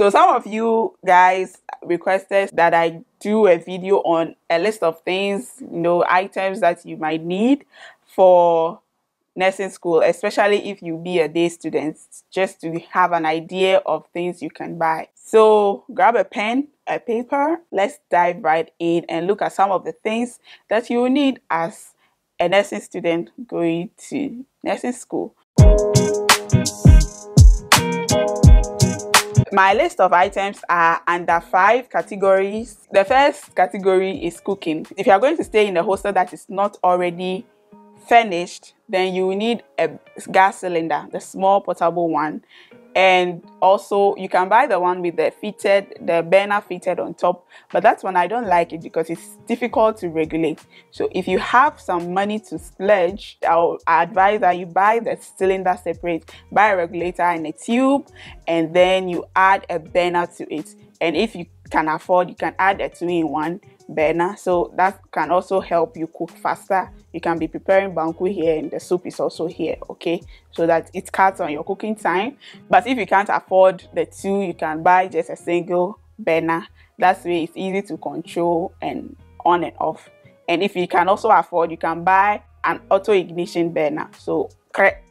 So some of you guys requested that I do a video on a list of things, you know, items that you might need for nursing school, especially if you be a day student, just to have an idea of things you can buy. So grab a pen, a paper, let's dive right in and look at some of the things that you will need as a nursing student going to nursing school. My list of items are under five categories. The first category is cooking. If you are going to stay in a hostel that is not already furnished, then you need a gas cylinder, the small portable one. And also you can buy the one with the fitted, the burner fitted on top. But that's one I don't like it because it's difficult to regulate. So if you have some money to splurge, I'll advise that you buy the cylinder separate, buy a regulator and a tube, and then you add a burner to it. And if you can afford, you can add a two-in-one burner so that can also help you cook faster. You can be preparing banku here and the soup is also here okay? So that it cuts on your cooking time. But if you can't afford the two you can buy just a single burner. That way it's easy to control and on and off. And if you can also afford you can buy an auto ignition burner. So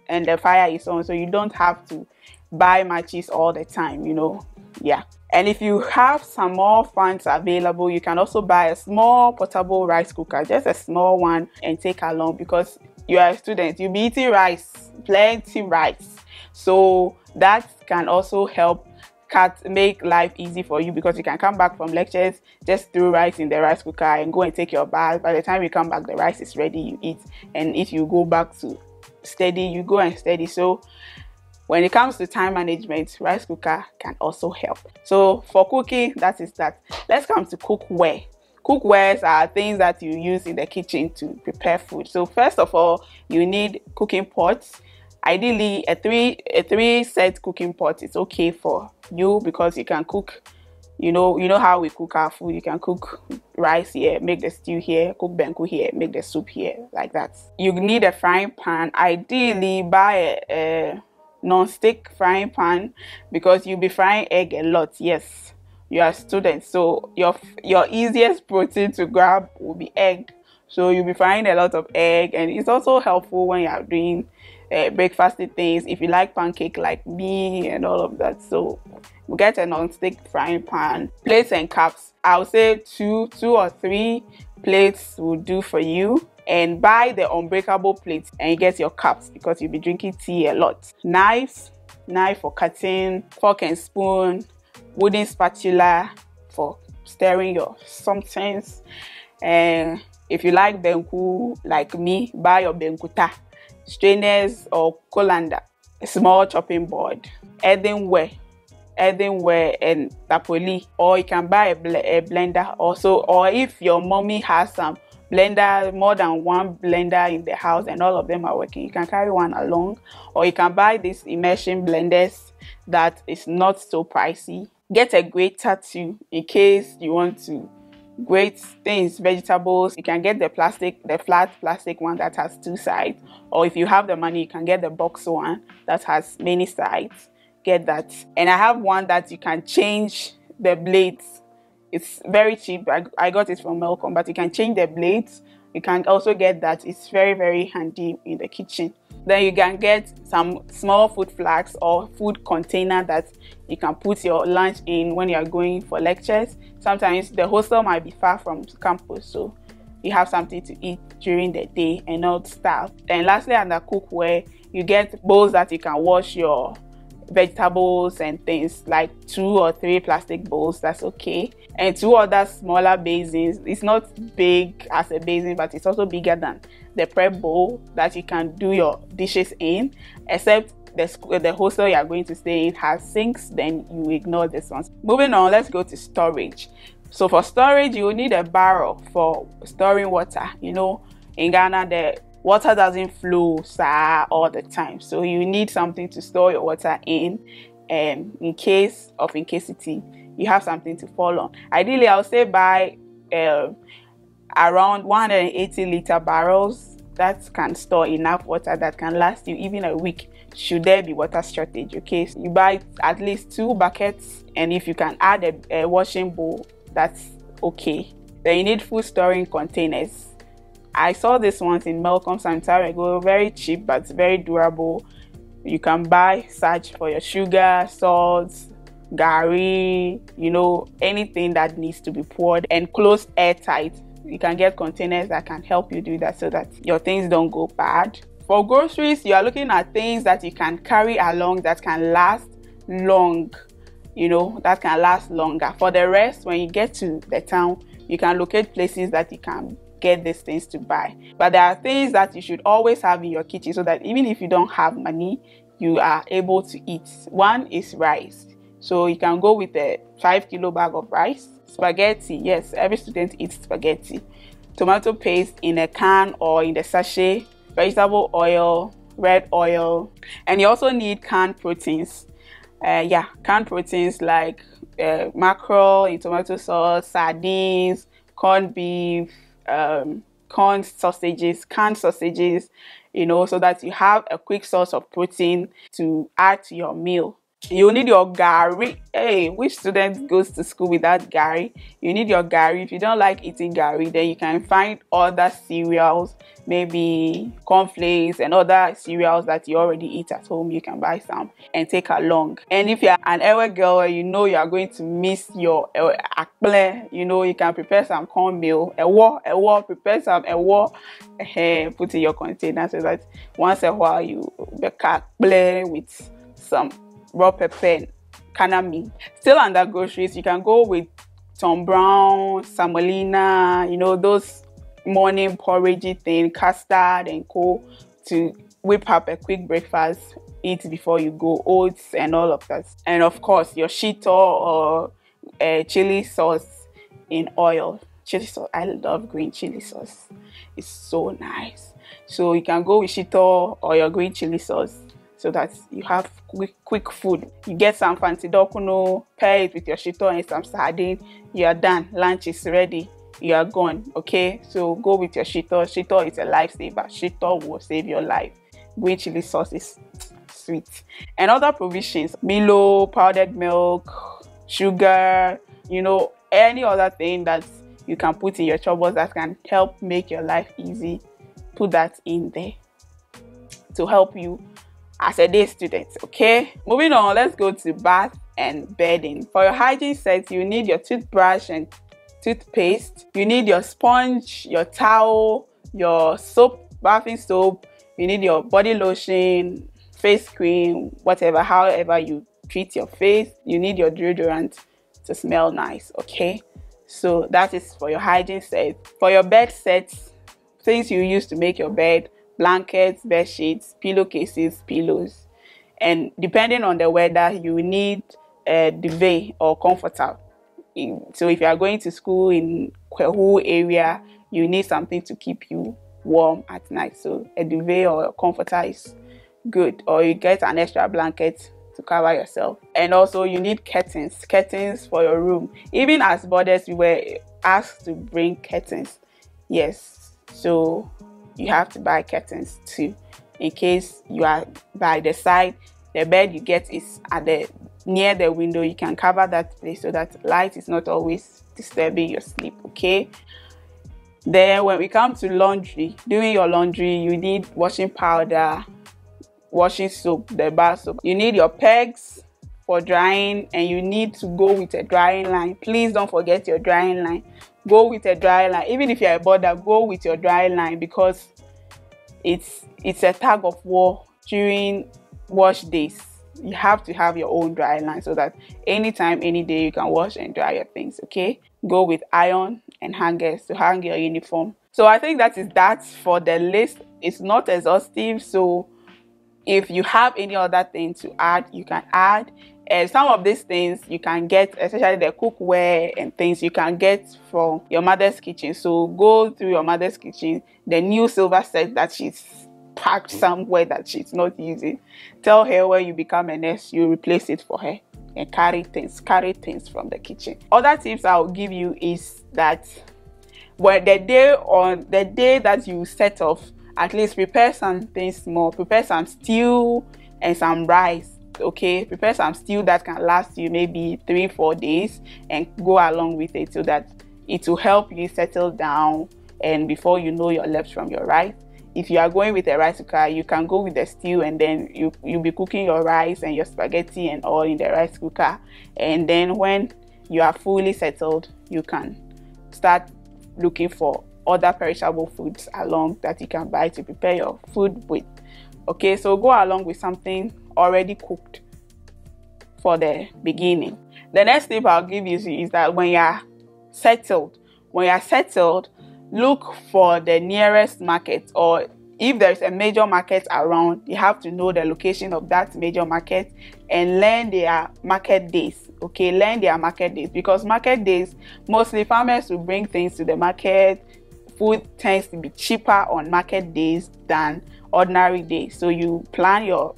and the fire is on so you don't have to buy matches all the time you know yeah and if you have some more funds available, you can also buy a small portable rice cooker, just a small one, and take along because you are a student, you'll be eating rice, plenty rice. So that can also help cut make life easy for you because you can come back from lectures, just throw rice in the rice cooker and go and take your bath. By the time you come back, the rice is ready, you eat. And if you go back to study, you go and study. So when it comes to time management, rice cooker can also help. So for cooking, that is that. Let's come to cookware. Cookwares are things that you use in the kitchen to prepare food. So first of all, you need cooking pots. Ideally, a three a three set cooking pot is okay for you because you can cook. You know, you know how we cook our food. You can cook rice here, make the stew here, cook banku here, make the soup here, like that. You need a frying pan. Ideally, buy a, a non-stick frying pan because you'll be frying egg a lot yes. You are students so your your easiest protein to grab will be egg. So you'll be frying a lot of egg and it's also helpful when you are doing uh, breakfasty things if you like pancake like me and all of that. So we get a non-stick frying pan plates and cups. I'll say two two or three plates will do for you and buy the unbreakable plates and you get your cups because you'll be drinking tea a lot. Knives, knife for cutting, fork and spoon, wooden spatula for stirring your somethings. And if you like banku like me, buy your benkuta, strainers or colander, a small chopping board, earthenware, earthenware and tapoli, or you can buy a, bl a blender also, or if your mommy has some blender, more than one blender in the house and all of them are working. You can carry one along or you can buy these immersion blenders that is not so pricey. Get a great tattoo in case you want to grate things, vegetables. You can get the plastic, the flat plastic one that has two sides or if you have the money, you can get the box one that has many sides. Get that. And I have one that you can change the blades it's very cheap. I, I got it from Melcom, but you can change the blades. You can also get that. It's very, very handy in the kitchen. Then you can get some small food flags or food container that you can put your lunch in when you are going for lectures. Sometimes the hostel might be far from campus, so you have something to eat during the day and not starve. And lastly, under cookware, you get bowls that you can wash your vegetables and things like two or three plastic bowls that's okay. And two other smaller basins it's not big as a basin but it's also bigger than the prep bowl that you can do your dishes in except the, the hostel you are going to stay in has sinks then you ignore this one. Moving on let's go to storage. So for storage you need a barrel for storing water. You know in ghana the water doesn't flow sir, all the time. So you need something to store your water in um, in case of incasity. You have something to fall on. Ideally, I'll say buy uh, around 180 liter barrels that can store enough water that can last you even a week should there be water shortage okay so you buy at least two buckets and if you can add a, a washing bowl that's okay then you need food storing containers i saw this once in Melcom some time very cheap but very durable. You can buy such for your sugar salt gari you know anything that needs to be poured and closed airtight. You can get containers that can help you do that so that your things don't go bad. For groceries, you are looking at things that you can carry along that can last long, you know, that can last longer. For the rest, when you get to the town, you can locate places that you can get these things to buy. But there are things that you should always have in your kitchen so that even if you don't have money, you are able to eat. One is rice. So you can go with a five kilo bag of rice. Spaghetti, yes, every student eats spaghetti. Tomato paste in a can or in the sachet vegetable oil, red oil, and you also need canned proteins. Uh, yeah, canned proteins like uh, mackerel in tomato sauce, sardines, corned beef, um, corn sausages, canned sausages, you know, so that you have a quick source of protein to add to your meal you need your gari. Hey which student goes to school without gari? You need your gari. If you don't like eating gari then you can find other cereals maybe cornflakes and other cereals that you already eat at home. You can buy some and take along. And if you're an ewe girl you know you are going to miss your akple. You know you can prepare some cornmeal. Ewo ewo prepare some ewo. Put in your container so that once a while you akple with some raw pepper, kanami. Still under groceries, you can go with Tom Brown, semolina, you know, those morning porridgey thing, custard and co to whip up a quick breakfast, eat before you go, oats and all of that. And of course, your shito or uh, chili sauce in oil. Chili sauce, I love green chili sauce. It's so nice. So you can go with shito or your green chili sauce so that you have quick, quick food. You get some fancy dokuno, pair it with your shito and some sardine. You are done. Lunch is ready. You are gone. Okay, so go with your shito. Shito is a lifesaver. Shito will save your life. Green chili sauce is sweet. And other provisions: Milo, powdered milk, sugar. You know, any other thing that you can put in your troubles that can help make your life easy. Put that in there to help you as a day student okay? Moving on let's go to bath and bedding. For your hygiene set you need your toothbrush and toothpaste. You need your sponge your towel your soap bathing soap. You need your body lotion face cream whatever however you treat your face. You need your deodorant to smell nice okay? So that is for your hygiene set. For your bed sets things you use to make your bed blankets, bed sheets, pillowcases, pillows. And depending on the weather, you need a duvet or comforter. So if you are going to school in Kwahu area, you need something to keep you warm at night. So a duvet or a comforter is good. Or you get an extra blanket to cover yourself. And also you need curtains, curtains for your room. Even as boarders, we were asked to bring curtains. Yes. So you have to buy curtains too. In case you are by the side the bed you get is at the near the window. You can cover that place so that light is not always disturbing your sleep okay? Then when we come to laundry doing your laundry you need washing powder washing soap the bar soap. You need your pegs for drying and you need to go with a drying line. Please don't forget your drying line go with a dry line. Even if you're a boarder go with your dry line because it's it's a tag of war during wash days. You have to have your own dry line so that anytime any day you can wash and dry your things okay? Go with iron and hangers to hang your uniform. So i think that is that for the list. It's not exhaustive so if you have any other thing to add you can add and some of these things you can get, especially the cookware and things you can get from your mother's kitchen. So go through your mother's kitchen, the new silver set that she's packed mm. somewhere that she's not using. Tell her when you become a nurse, you replace it for her and carry things, carry things from the kitchen. Other tips I'll give you is that when the day on the day that you set off, at least prepare some things more, prepare some stew and some rice okay prepare some stew that can last you maybe three four days and go along with it so that it will help you settle down and before you know your left from your right if you are going with a rice cooker you can go with the stew and then you you'll be cooking your rice and your spaghetti and all in the rice cooker. And then when you are fully settled you can start looking for other perishable foods along that you can buy to prepare your food with. Okay so go along with something already cooked for the beginning. The next tip i'll give you is that when you're settled when you're settled look for the nearest market or if there's a major market around you have to know the location of that major market and learn their market days okay? Learn their market days because market days mostly farmers will bring things to the market. Food tends to be cheaper on market days than ordinary days. So you plan your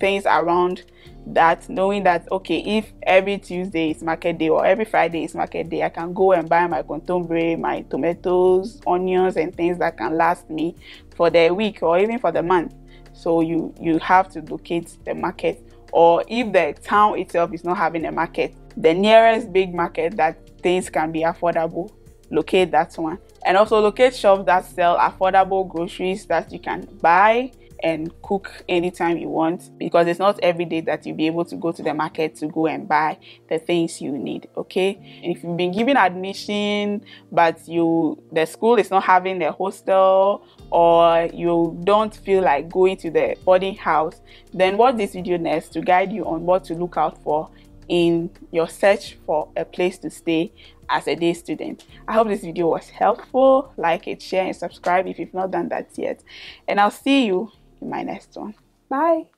things around that knowing that okay if every tuesday is market day or every friday is market day i can go and buy my kontomire my tomatoes onions and things that can last me for the week or even for the month. So you you have to locate the market. Or if the town itself is not having a market the nearest big market that things can be affordable locate that one. And also locate shops that sell affordable groceries that you can buy and cook anytime you want because it's not every day that you'll be able to go to the market to go and buy the things you need okay if you've been given admission but you the school is not having a hostel or you don't feel like going to the boarding house then watch this video next to guide you on what to look out for in your search for a place to stay as a day student. I hope this video was helpful. Like it, share, and subscribe if you've not done that yet. And I'll see you in my next one. Bye.